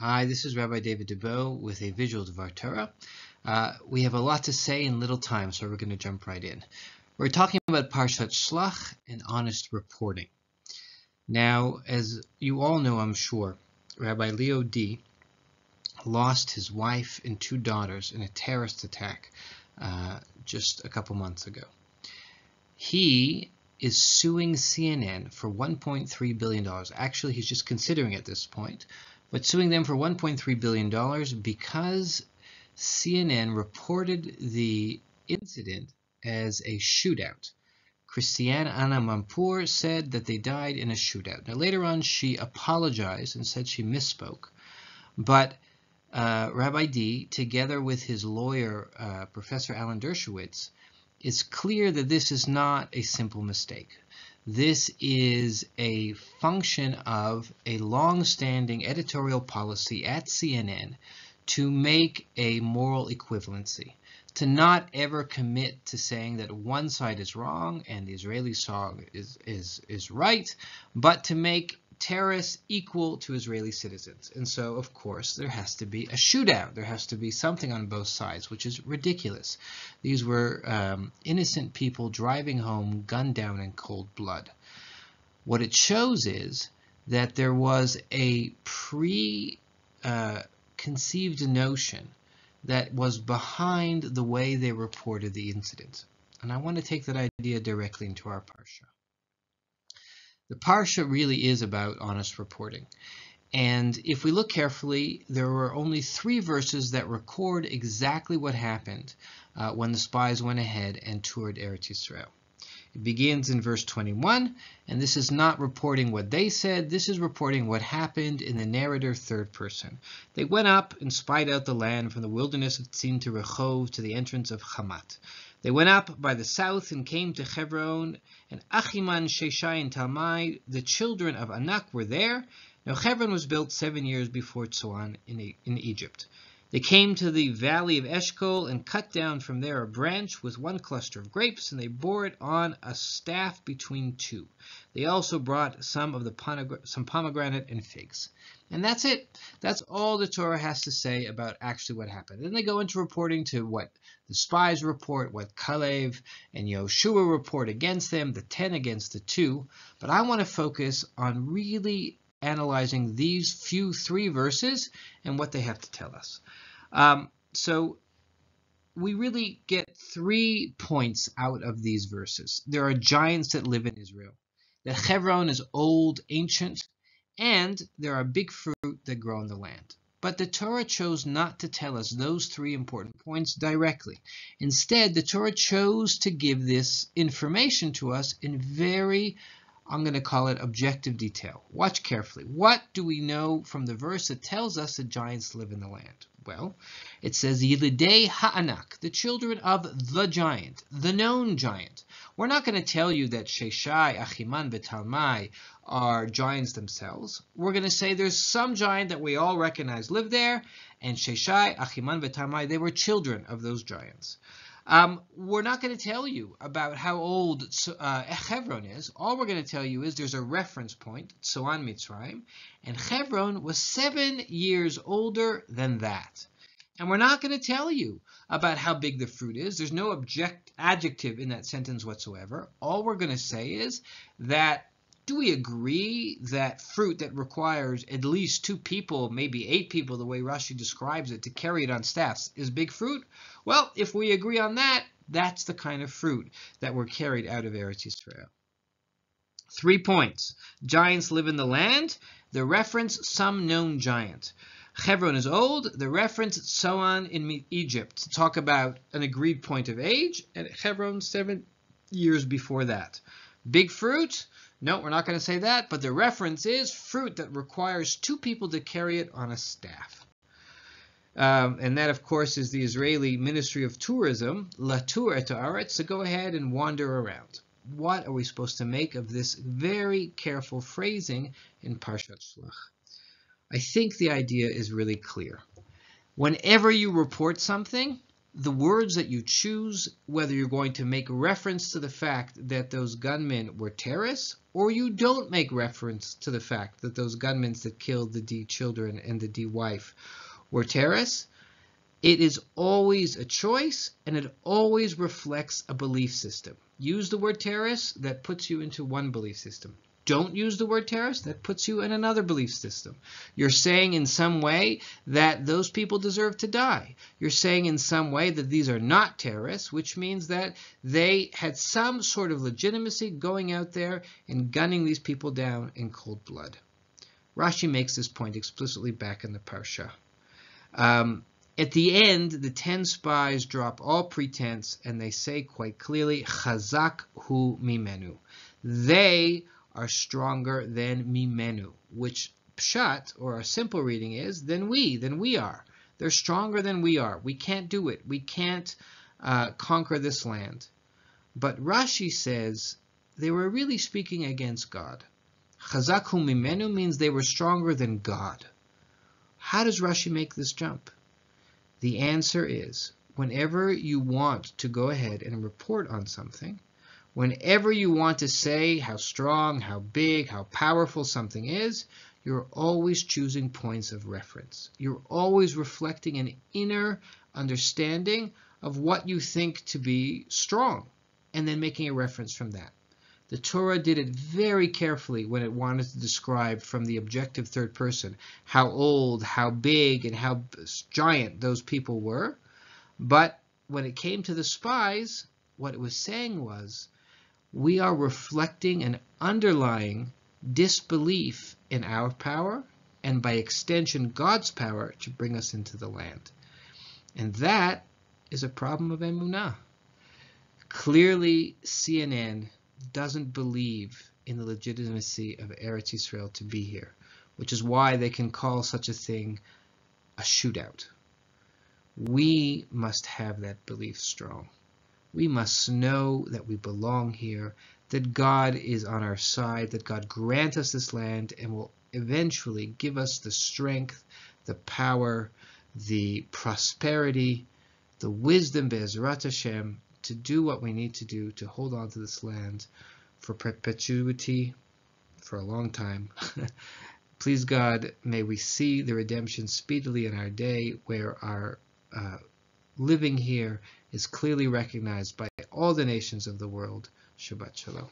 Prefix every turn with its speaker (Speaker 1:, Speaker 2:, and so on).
Speaker 1: Hi, this is Rabbi David DeBow with a visual Dvar Torah. Uh, we have a lot to say in little time, so we're going to jump right in. We're talking about Parshat Shlach and honest reporting. Now, as you all know, I'm sure, Rabbi Leo Dee. lost his wife and two daughters in a terrorist attack uh, just a couple months ago. He is suing CNN for $1.3 billion. Actually, he's just considering at this point but suing them for $1.3 billion because CNN reported the incident as a shootout. Christiane Amanpour said that they died in a shootout. Now later on she apologized and said she misspoke, but uh, Rabbi Dee, together with his lawyer, uh, Professor Alan Dershowitz, it's clear that this is not a simple mistake. This is a function of a long-standing editorial policy at CNN to make a moral equivalency, to not ever commit to saying that one side is wrong and the Israeli side is, is, is right, but to make terrorists equal to Israeli citizens. And so, of course, there has to be a shootout. There has to be something on both sides, which is ridiculous. These were um, innocent people driving home, gunned down in cold blood. What it shows is that there was a pre-conceived uh, notion that was behind the way they reported the incident. And I want to take that idea directly into our Parsha. The Parsha really is about honest reporting. And if we look carefully, there were only three verses that record exactly what happened uh, when the spies went ahead and toured Eretz Yisrael. It begins in verse 21, and this is not reporting what they said, this is reporting what happened in the narrator third person. They went up and spied out the land from the wilderness of Tzin to Rechov to the entrance of Hamat. They went up by the south and came to Hebron, and Achiman, Sheshai, and Talmai, the children of Anak, were there. Now Hebron was built seven years before Tzoan in, in Egypt. They came to the valley of Eshcol and cut down from there a branch with one cluster of grapes, and they bore it on a staff between two. They also brought some of the some pomegranate and figs. And that's it. That's all the Torah has to say about actually what happened. Then they go into reporting to what the spies report, what Kalev and Yoshua report against them, the 10 against the 2. But I want to focus on really analyzing these few three verses and what they have to tell us. Um, so we really get three points out of these verses. There are giants that live in Israel. That Hebron is old, ancient, and there are big fruit that grow in the land. But the Torah chose not to tell us those three important points directly. Instead, the Torah chose to give this information to us in very, I'm going to call it objective detail. Watch carefully. What do we know from the verse that tells us that giants live in the land? Well, it says Yilidei Ha'anak, the children of the giant, the known giant. We're not going to tell you that Sheshai, Achiman, Betalmai are giants themselves. We're going to say there's some giant that we all recognize lived there, and Sheshai, Achiman, Betalmai, they were children of those giants. Um, we're not going to tell you about how old uh, Hebron is. All we're going to tell you is there's a reference point, Tzoan Mitzrayim, and Hebron was seven years older than that. And we're not going to tell you about how big the fruit is. There's no object adjective in that sentence whatsoever. All we're going to say is that do we agree that fruit that requires at least two people, maybe eight people, the way Rashi describes it, to carry it on staffs is big fruit? Well, if we agree on that, that's the kind of fruit that were carried out of Eretz Yisrael. Three points. Giants live in the land. The reference, some known giant. Hebron is old. The reference, Tzoan in Egypt. To talk about an agreed point of age. And Hebron, seven years before that. Big fruit. No, we're not going to say that, but the reference is fruit that requires two people to carry it on a staff. Um, and that, of course, is the Israeli Ministry of Tourism, Latour et Haaretz, to go ahead and wander around. What are we supposed to make of this very careful phrasing in Parshat Shlach? I think the idea is really clear. Whenever you report something, the words that you choose, whether you're going to make reference to the fact that those gunmen were terrorists, or you don't make reference to the fact that those gunmen that killed the Dee children and the Dee wife were terrorists, it is always a choice and it always reflects a belief system. Use the word terrorist, that puts you into one belief system don't use the word terrorist, that puts you in another belief system. You're saying in some way that those people deserve to die. You're saying in some way that these are not terrorists, which means that they had some sort of legitimacy going out there and gunning these people down in cold blood. Rashi makes this point explicitly back in the Parsha. Um, at the end, the ten spies drop all pretense and they say quite clearly, Chazak hu mimenu. They are stronger than mimenu, which pshat, or a simple reading is, than we, than we are. They're stronger than we are. We can't do it. We can't uh, conquer this land. But Rashi says they were really speaking against God. Chazakhu mimenu means they were stronger than God. How does Rashi make this jump? The answer is, whenever you want to go ahead and report on something, Whenever you want to say how strong, how big, how powerful something is, you're always choosing points of reference. You're always reflecting an inner understanding of what you think to be strong and then making a reference from that. The Torah did it very carefully when it wanted to describe from the objective third person how old, how big, and how giant those people were. But when it came to the spies, what it was saying was we are reflecting an underlying disbelief in our power and by extension God's power to bring us into the land. And that is a problem of emunah. Clearly, CNN doesn't believe in the legitimacy of Eretz Israel to be here, which is why they can call such a thing a shootout. We must have that belief strong we must know that we belong here, that God is on our side, that God grant us this land and will eventually give us the strength, the power, the prosperity, the wisdom, Be'ezrat Hashem, to do what we need to do to hold on to this land for perpetuity, for a long time. Please God, may we see the redemption speedily in our day where our uh, living here is clearly recognized by all the nations of the world. Shabbat Shalom.